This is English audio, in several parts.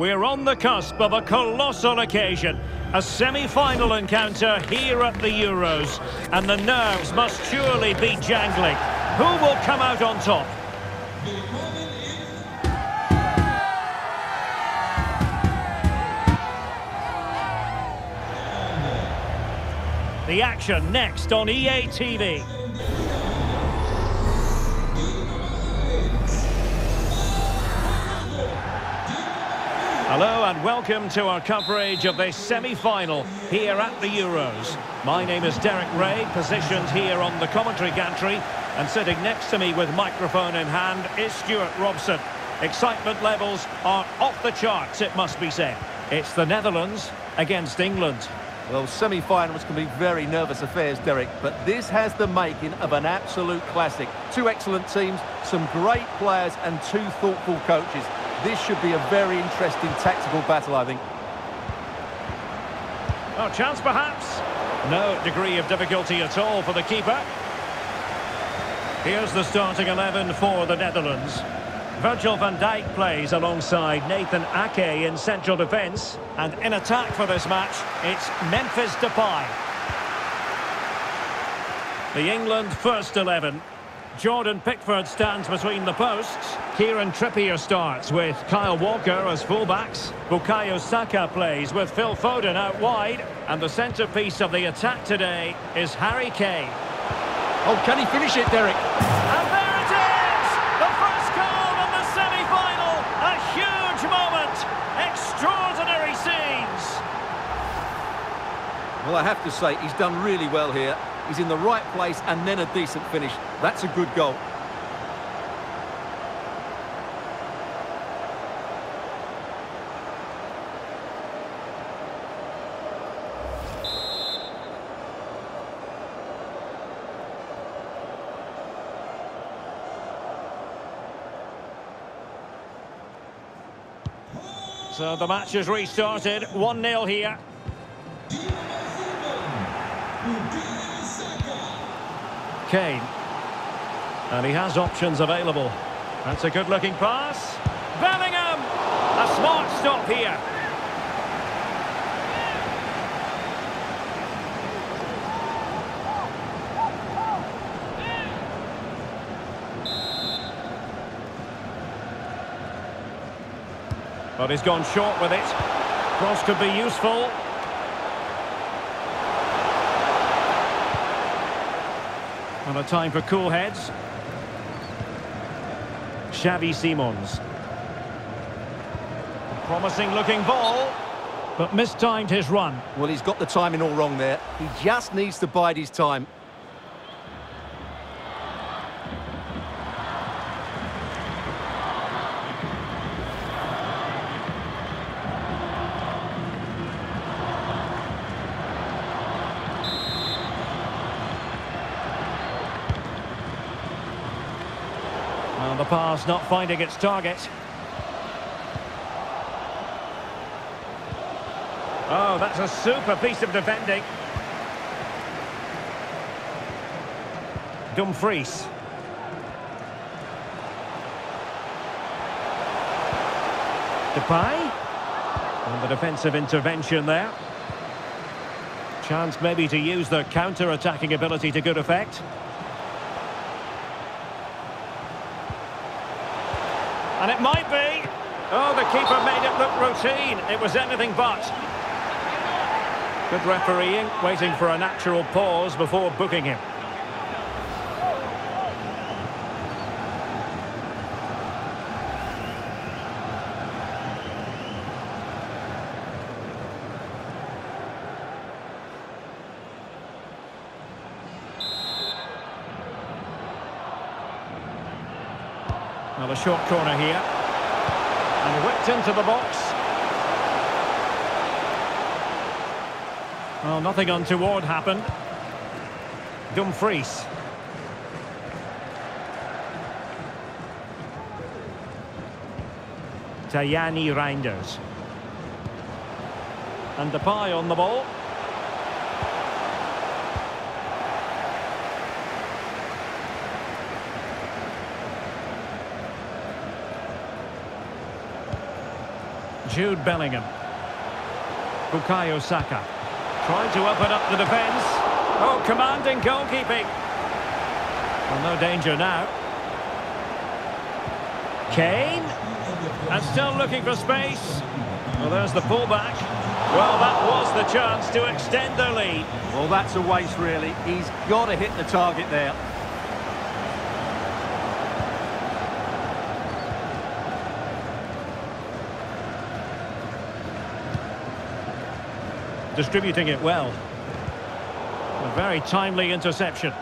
we're on the cusp of a colossal occasion. A semi-final encounter here at the Euros. And the nerves must surely be jangling. Who will come out on top? The action next on EA TV. Hello and welcome to our coverage of this semi-final here at the Euros. My name is Derek Rae, positioned here on the commentary gantry, and sitting next to me with microphone in hand is Stuart Robson. Excitement levels are off the charts, it must be said. It's the Netherlands against England. Well, semi-finals can be very nervous affairs, Derek, but this has the making of an absolute classic. Two excellent teams, some great players and two thoughtful coaches. This should be a very interesting tactical battle, I think. Oh, chance perhaps. No degree of difficulty at all for the keeper. Here's the starting 11 for the Netherlands. Virgil van Dijk plays alongside Nathan Ake in central defence. And in attack for this match, it's Memphis Depay. The England first 11 Jordan Pickford stands between the posts. Kieran Trippier starts with Kyle Walker as fullbacks. Bukayo Saka plays with Phil Foden out wide. And the centrepiece of the attack today is Harry Kane. Oh, can he finish it, Derek? And there it is! The first goal in the semi-final! A huge moment! Extraordinary scenes! Well, I have to say, he's done really well here. He's in the right place and then a decent finish. That's a good goal. So the match has restarted. 1-0 here. Kane. And he has options available. That's a good-looking pass. Bellingham! A smart stop here. But he's gone short with it. Cross could be useful. And a time for cool heads. Xavi Simons. Promising looking ball, but mistimed his run. Well, he's got the timing all wrong there. He just needs to bide his time. Pass not finding its target. Oh, that's a super piece of defending. Dumfries. Depay. And the defensive intervention there. Chance maybe to use the counter-attacking ability to good effect. And it might be. Oh, the keeper made it look routine. It was anything but. Good refereeing, waiting for a natural pause before booking him. Short corner here. And whipped into the box. Well, nothing untoward happened. Dumfries. Tijjani Reijnders. And Depay on the ball. Jude Bellingham. Bukayo Saka. Trying to open up the defence. Oh, commanding goalkeeping. Well, no danger now. Kane. And still looking for space. Well, there's the pullback. Well, that was the chance to extend their lead. Well, that's a waste, really. He's got to hit the target there. Distributing it well. A very timely interception.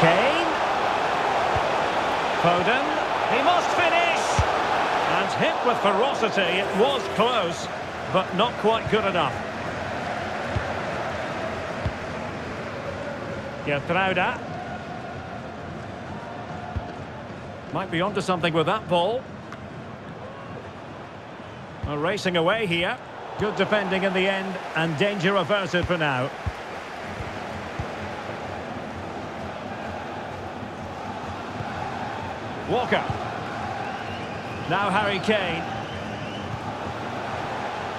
Kane. Foden. He must finish. And hit with ferocity. It was close, but not quite good enough. Geertruida. Might be onto something with that ball. Racing away here. Good defending in the end, and danger averted for now. Walker. Now Harry Kane.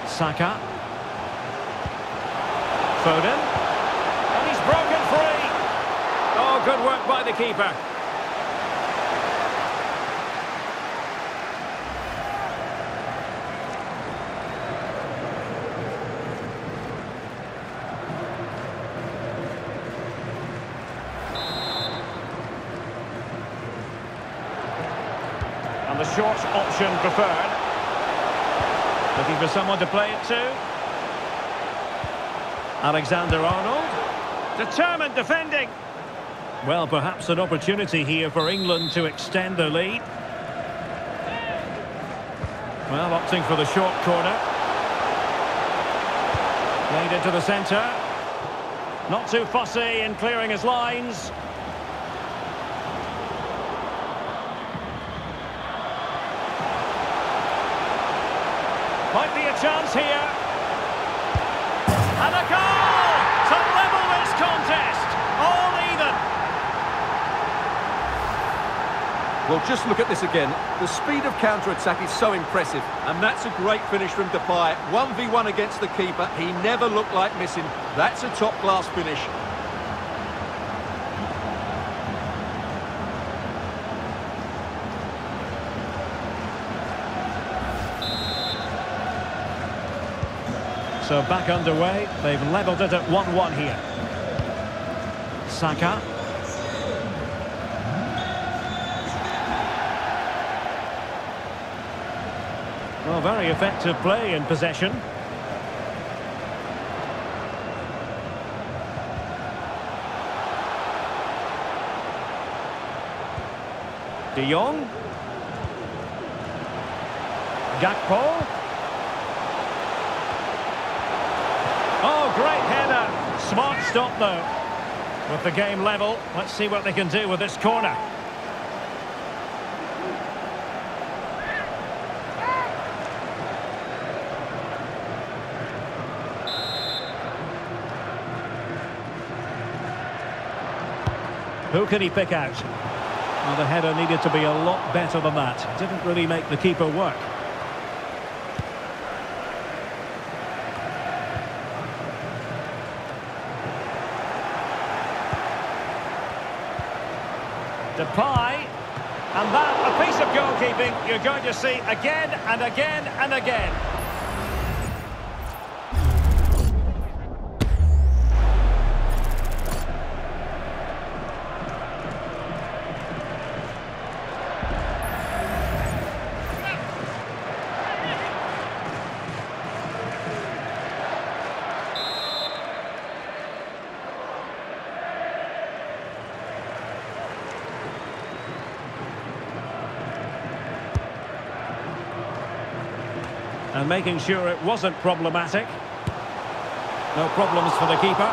Saka. Foden. And he's broken free. Oh, good work by the keeper. Short option preferred. Looking for someone to play it to. Alexander Arnold. Determined defending. Well, perhaps an opportunity here for England to extend the lead. Well, opting for the short corner. Played into the centre. Not too fussy in clearing his lines. Might be a chance here. And a goal to level this contest. All even. Well, just look at this again. The speed of counter-attack is so impressive. And that's a great finish from Depay. 1v1 against the keeper. He never looked like missing. That's a top-class finish. So back underway. They've levelled it at 1-1 here. Saka. Well, very effective play in possession. De Jong. Gakpo. Oh, great header. Smart stop, though. With the game level, let's see what they can do with this corner. Who can he pick out? Well, the header needed to be a lot better than that. Didn't really make the keeper work. Depay. And that, a piece of you're going to see again and again and again. Making sure it wasn't problematic. No problems for the keeper.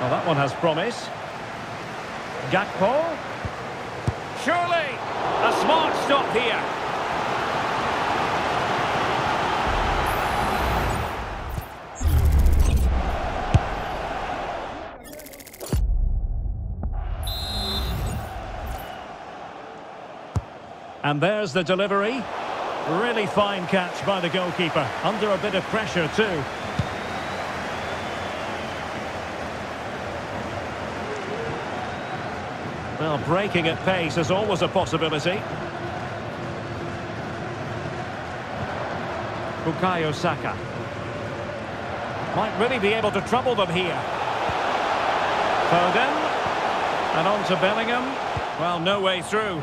Well, that one has promise. Gakpo. surely. A smart stop here. And there's the delivery. Really fine catch by the goalkeeper. Under a bit of pressure too. Well, breaking at pace is always a possibility. Bukayo Saka. Might really be able to trouble them here. Foden. And on to Bellingham. Well, no way through.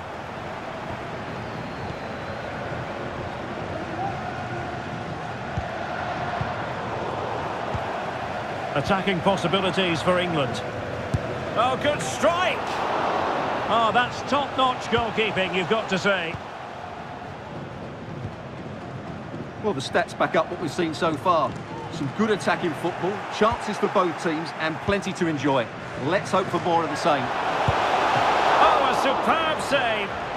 Attacking possibilities for England. Oh, good strike! Oh, that's top-notch goalkeeping, you've got to say. Well, the stats back up what we've seen so far. Some good attacking football, chances for both teams, and plenty to enjoy. Let's hope for more of the same. Oh, a superb save!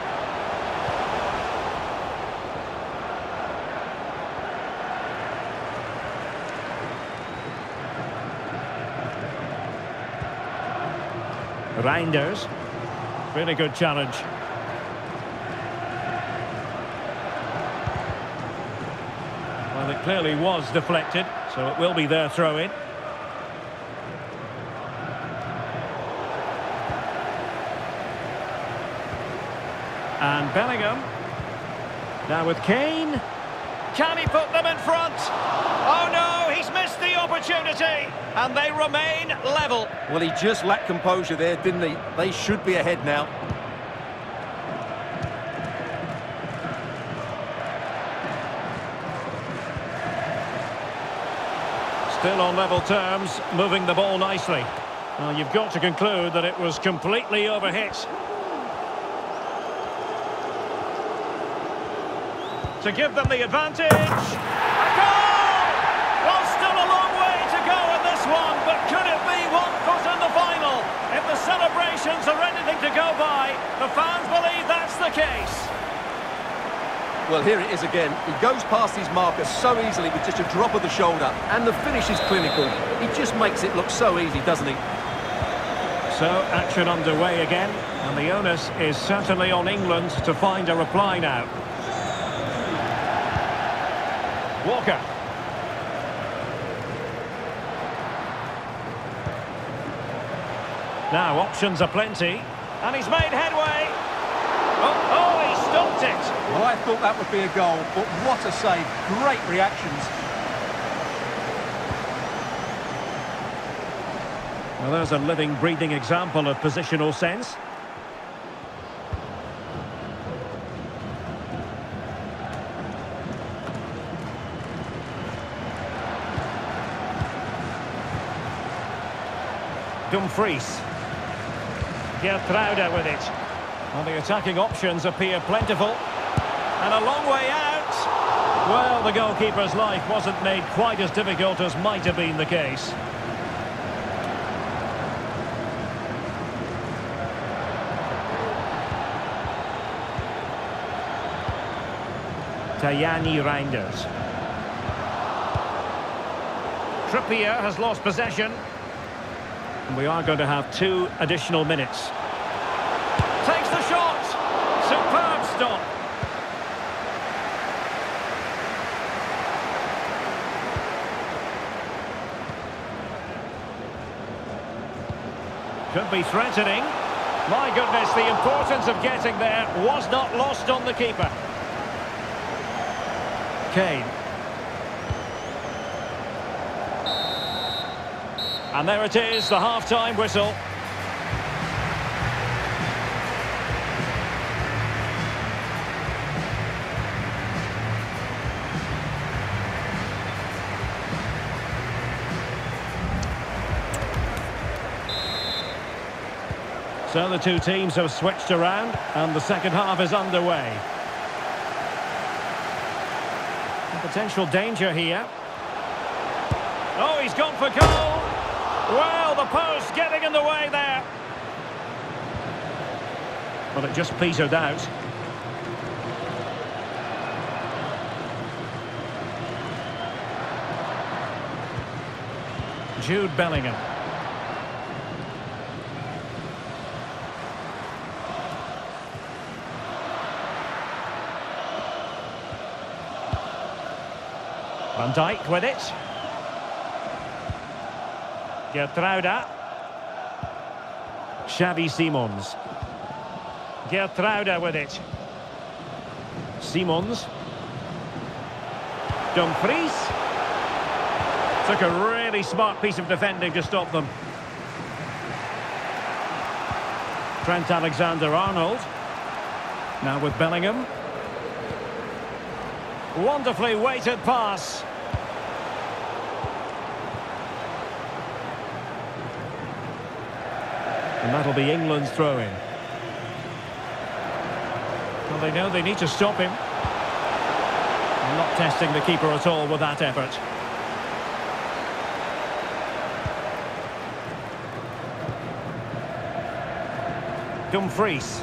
Reijnders. Really good challenge. Well, it clearly was deflected, so it will be their throw-in. And Bellingham. Now with Kane. Can he put them in front? Oh no, he's missed the opportunity. And they remain level. Well, he just lacked composure there, didn't he? They should be ahead now. Still on level terms, moving the ball nicely. Well, you've got to conclude that it was completely overhit. To give them the advantage. A goal! Well, still a long way to go in this one, but could it be one foot in the final? If the celebrations are anything to go by, the fans believe that's the case. Well, here it is again. He goes past his marker so easily with just a drop of the shoulder. And the finish is clinical. He just makes it look so easy, doesn't he? So, action underway again. And the onus is certainly on England to find a reply now. Walker. Now, options are plenty. And he's made headway. Oh, oh, he stopped it. Well, I thought that would be a goal, but what a save. Great reactions. Well, there's a living, breathing example of positional sense. Dumfries. Geertruida with it. Well, the attacking options appear plentiful. And a long way out. Well, the goalkeeper's life wasn't made quite as difficult as might have been the case. Tijjani Reijnders. Trippier has lost possession. And we are going to have two additional minutes. Takes the shot. Superb stop. Could be threatening. My goodness, the importance of getting there was not lost on the keeper. Kane. And there it is, the half-time whistle. So the two teams have switched around and the second half is underway. Potential danger here. Oh, he's gone for goal. Well, the post getting in the way there. Well, it just petered out. Jude Bellingham. Van Dijk with it. Geertruida. Xavi Simons. Geertruida with it. Simons. Dumfries. Took a really smart piece of defending to stop them. Trent Alexander-Arnold. Now with Bellingham. Wonderfully weighted pass. And that'll be England's throw-in. Well, they know they need to stop him. Not testing the keeper at all with that effort. Dumfries.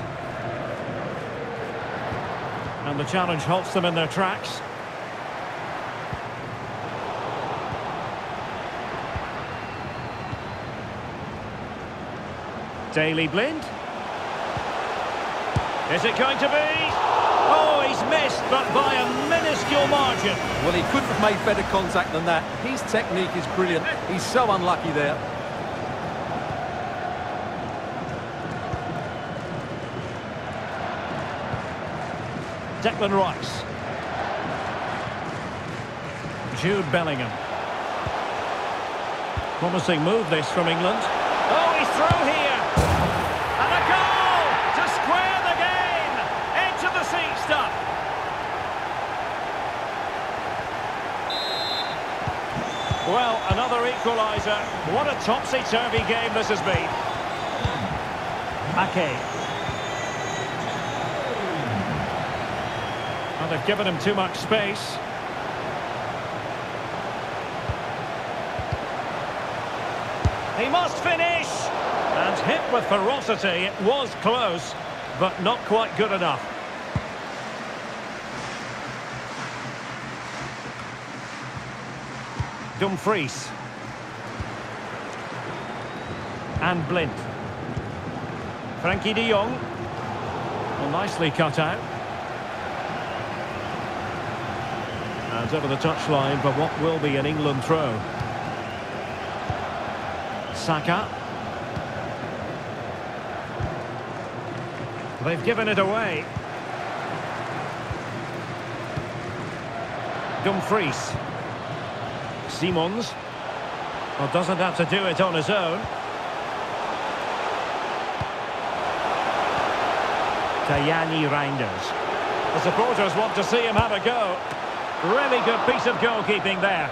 And the challenge halts them in their tracks. Daley Blind. Is it going to be? Oh, he's missed, but by a minuscule margin. Well, he couldn't have made better contact than that. His technique is brilliant. He's so unlucky there. Declan Rice. Jude Bellingham. Promising move this from England. Oh, he's through here. And a goal to square the game. Into the seat stuff. Well, another equaliser. What a topsy-turvy game this has been. Ake. Well, they've given him too much space. He must finish! And hit with ferocity. It was close, but not quite good enough. Dumfries. And Blind. Frenkie de Jong. Well, nicely cut out. And over the touchline for what will be an England throw. Saka. They've given it away. Dumfries. Simons. Well, doesn't have to do it on his own. Tijjani Reijnders. The supporters want to see him have a go. Really good piece of goalkeeping there.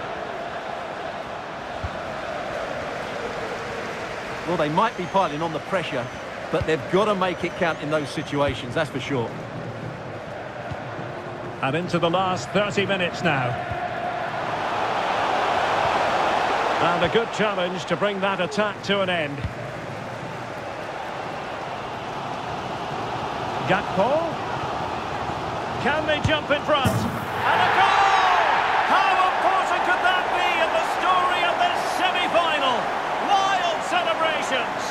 Well, they might be piling on the pressure, but they've got to make it count in those situations, that's for sure. And into the last 30 minutes now. And a good challenge to bring that attack to an end. Gakpo. Can they jump in front? And a goal! How important could that be in the story of this semi-final? Wild celebrations!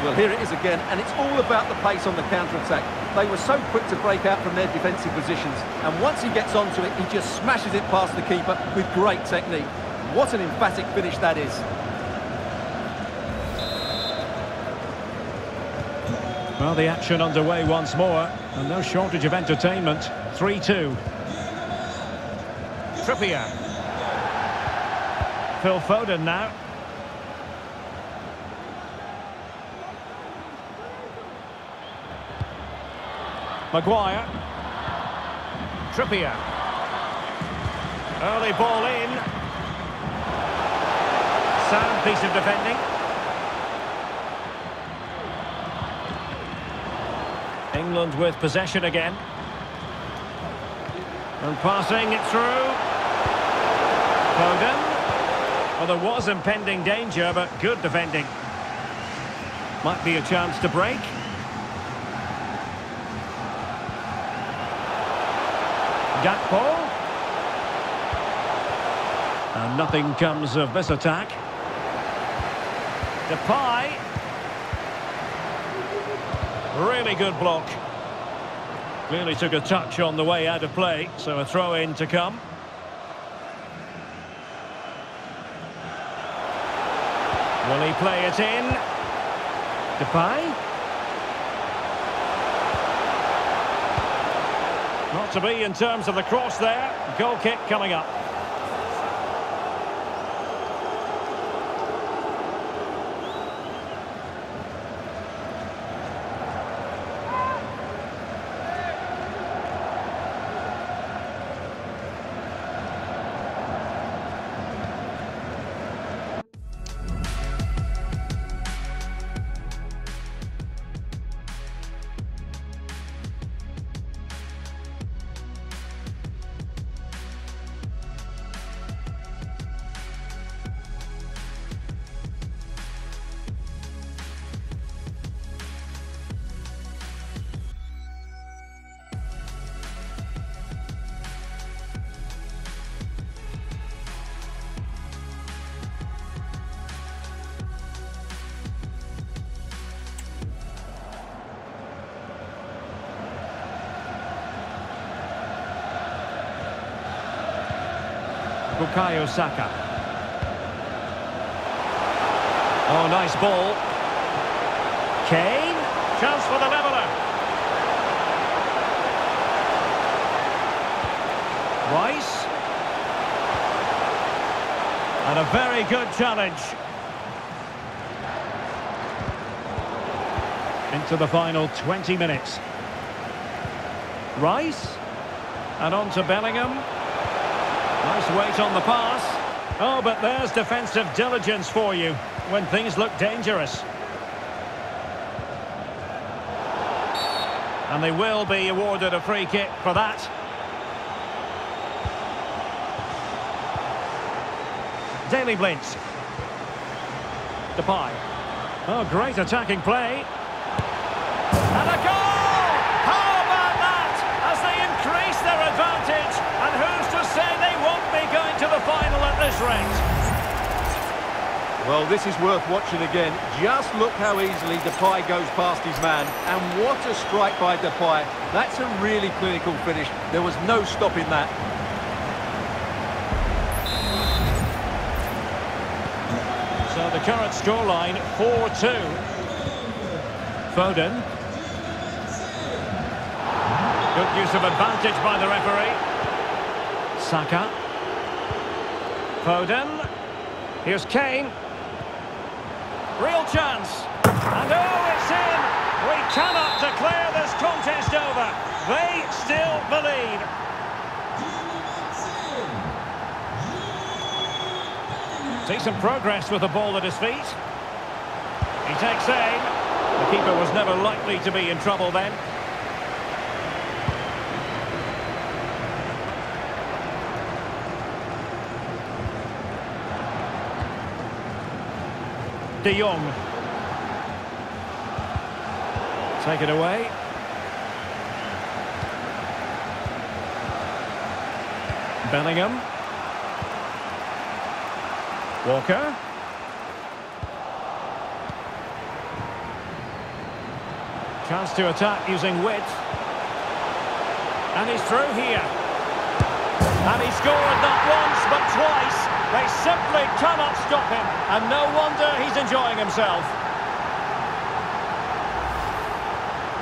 Well, here it is again, and it's all about the pace on the counter-attack. They were so quick to break out from their defensive positions, and once he gets onto it, he just smashes it past the keeper with great technique. What an emphatic finish that is. Well, the action underway once more, and no shortage of entertainment. 3-2. Trippier. Phil Foden now. Maguire. Trippier. Early ball in. Sound piece of defending. England with possession again. And passing it through. Foden. Well, there was impending danger, but good defending. Might be a chance to break. Gakpo. And nothing comes of this attack. Depay. Really good block. Clearly took a touch on the way out of play, so a throw-in to come. Will he play it in? Depay? To be in terms of the cross there. Goal kick coming up. Bukayo Saka. Oh, nice ball. Kane. Chance for the leveller. Rice. And a very good challenge. Into the final 20 minutes. Rice. And on to Bellingham. Nice weight on the pass. Oh, but there's defensive diligence for you when things look dangerous. And they will be awarded a free kick for that. Daley Blind. Depay. Oh, great attacking play. Well, this is worth watching again. Just look how easily Depay goes past his man. And what a strike by Depay. That's a really clinical finish. There was no stopping that. So the current scoreline, 4-2. Foden. Good use of advantage by the referee. Saka. Foden. Here's Kane. Real chance. And oh, it's in! We cannot declare this contest over. They still believe. See some progress with the ball at his feet. He takes aim. The keeper was never likely to be in trouble then. De Jong. Take it away. Bellingham. Walker. Chance to attack using width. And he's through here. And he scored not once but twice. They simply cannot stop him. And no wonder he's enjoying himself.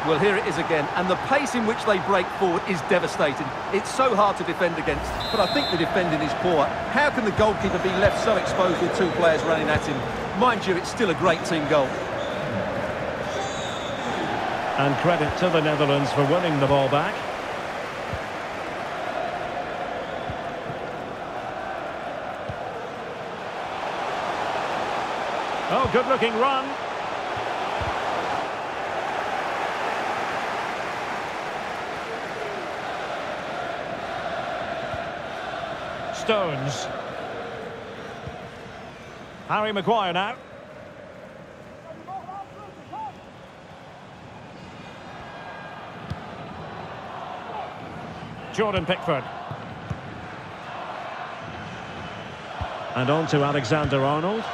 Well, here it is again, and the pace in which they break forward is devastating. It's so hard to defend against, but I think the defending is poor. How can the goalkeeper be left so exposed with two players running at him? Mind you, it's still a great team goal. And credit to the Netherlands for winning the ball back. Oh, good-looking run. Stones. Harry Maguire now. Jordan Pickford. And on to Alexander Arnold.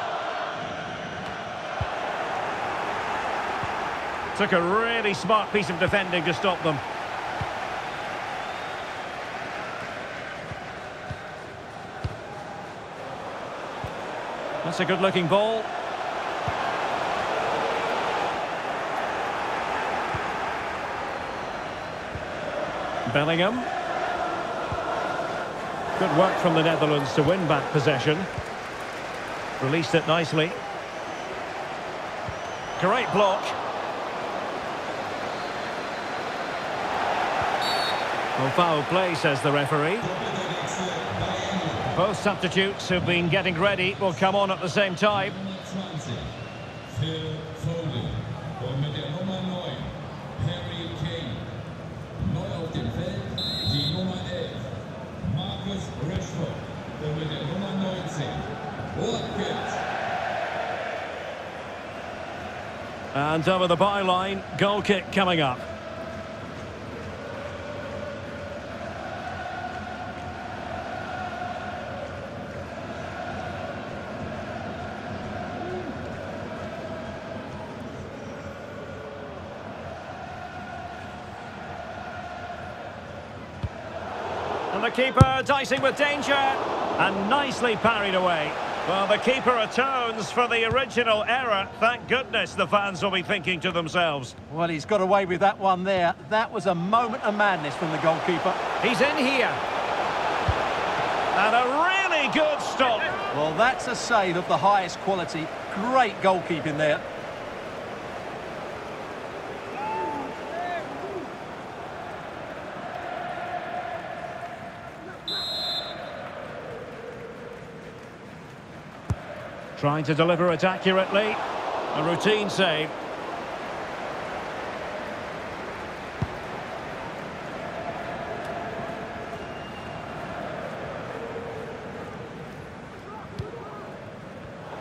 Took a really smart piece of defending to stop them. That's a good-looking ball. Bellingham. Good work from the Netherlands to win back possession. Released it nicely. Great block. Well, foul play, says the referee. Both substitutes who've been getting ready will come on at the same time. And over the byline, goal kick coming up. And the keeper dicing with danger and nicely parried away. Well, the keeper atones for the original error. Thank goodness the fans will be thinking to themselves. Well, he's got away with that one there. That was a moment of madness from the goalkeeper. He's in here. And a really good stop. Well, that's a save of the highest quality. Great goalkeeping there. Trying to deliver it accurately. A routine save.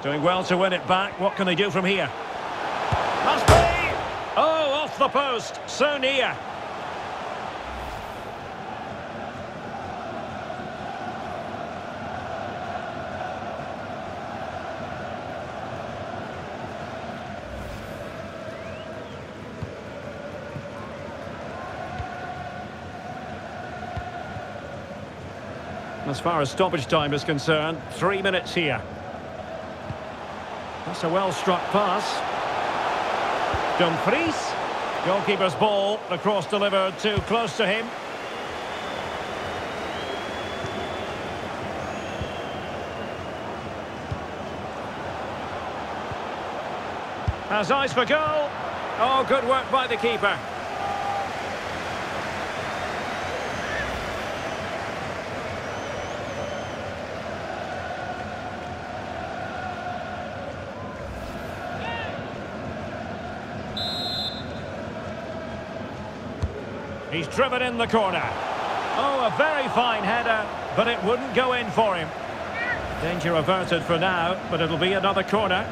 Doing well to win it back. What can they do from here? Must be! Oh, off the post. So near. As far as stoppage time is concerned, three minutes here. That's a well-struck pass. Dumfries. Goalkeeper's ball. The cross delivered too close to him. Has eyes for goal. Oh, good work by the keeper. He's driven in the corner. Oh, a very fine header, but it wouldn't go in for him. Danger averted for now, but it'll be another corner.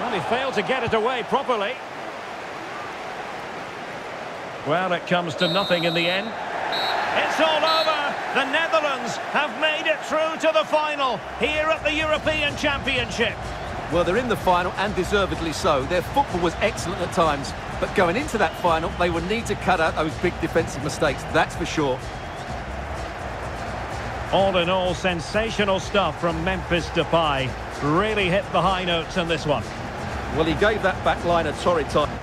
Well, he failed to get it away properly. Well, it comes to nothing in the end. It's all over. The Netherlands have made it through to the final here at the European Championship. Well, they're in the final and deservedly so. Their football was excellent at times, but going into that final, they would need to cut out those big defensive mistakes, that's for sure. All in all, sensational stuff from Memphis Depay. Really hit the high notes in this one. Well, he gave that back line a torrid time.